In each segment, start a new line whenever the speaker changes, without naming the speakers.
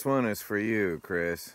This one is for you, Chris.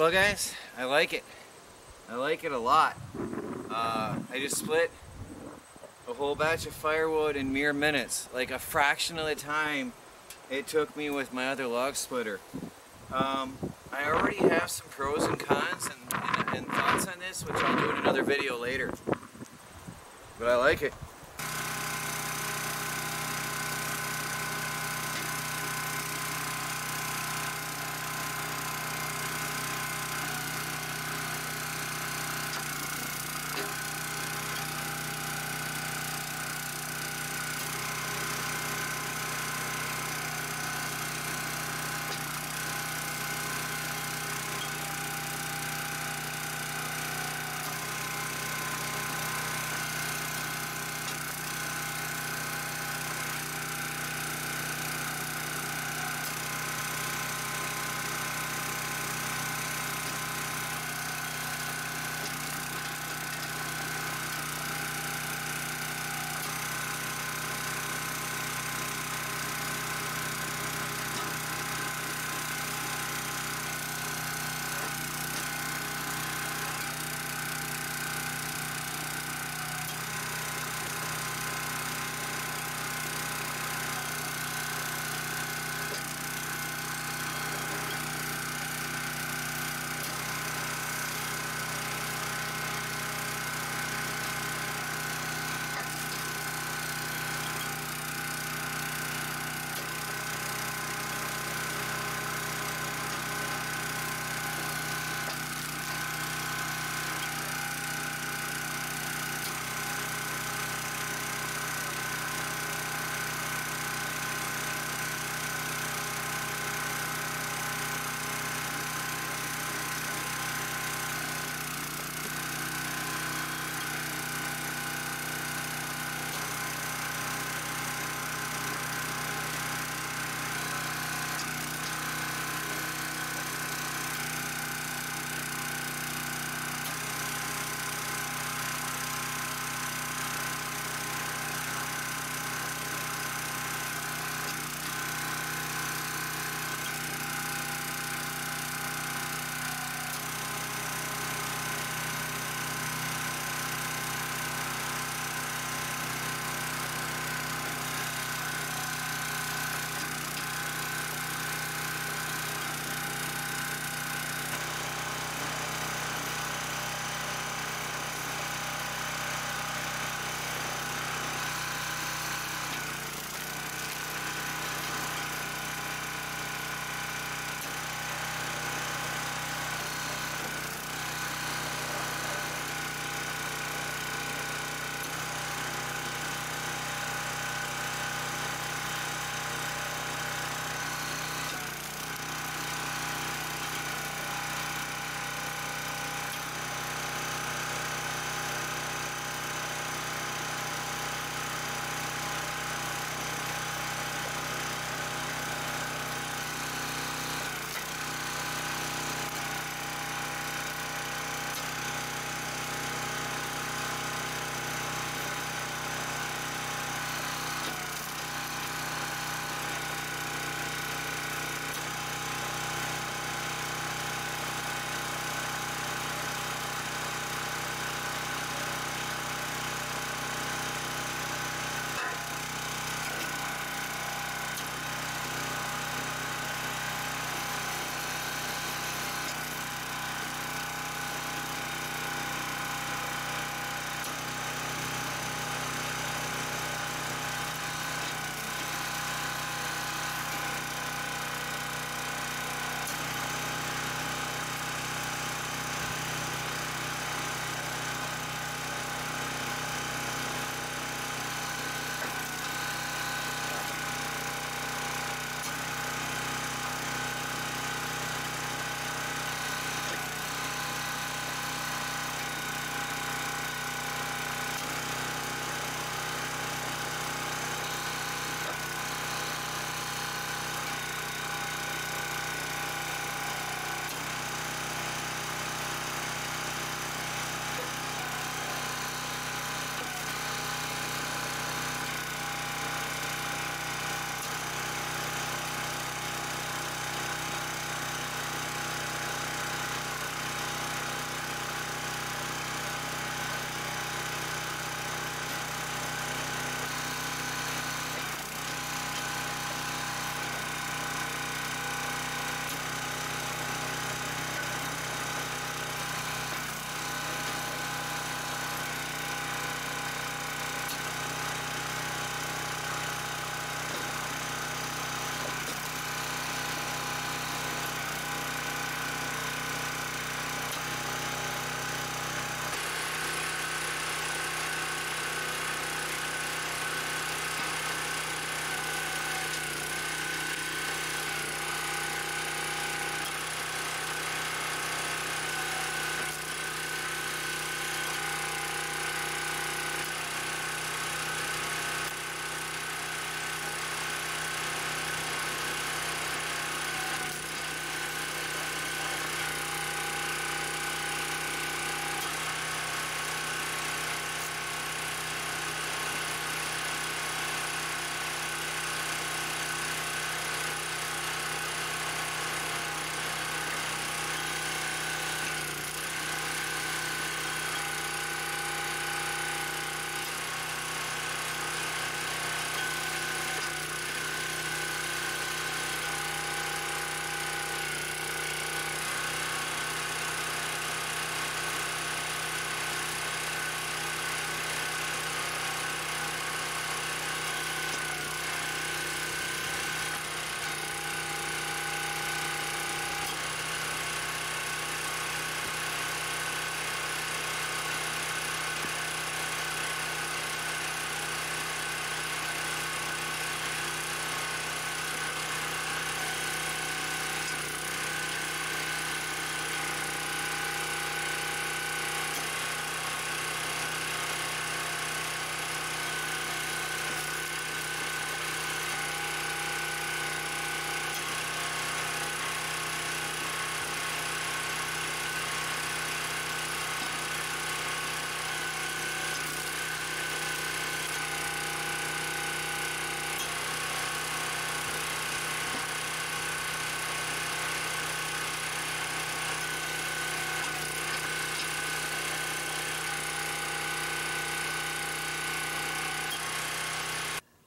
Well guys, I like it. I like it a lot. Uh, I just split a whole batch of firewood in mere minutes, like a fraction of the time it took me with my other log splitter. Um, I already have some pros and cons and, and, and thoughts on this, which I'll do in another video later. But I like it.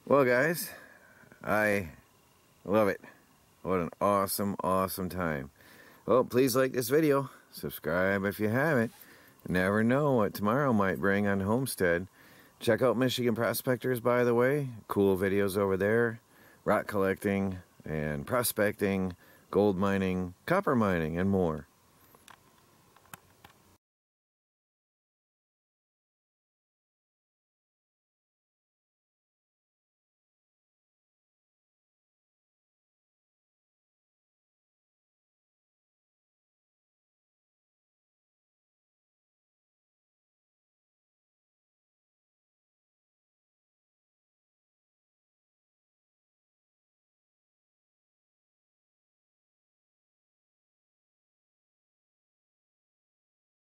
Well, guys, I love it. What an awesome, awesome time. Well, please like this video. Subscribe if you haven't. Never know what tomorrow might bring on Homestead. Check out Michigan Prospectors, by the way. Cool videos over there. Rock collecting and prospecting, gold mining, copper mining, and more.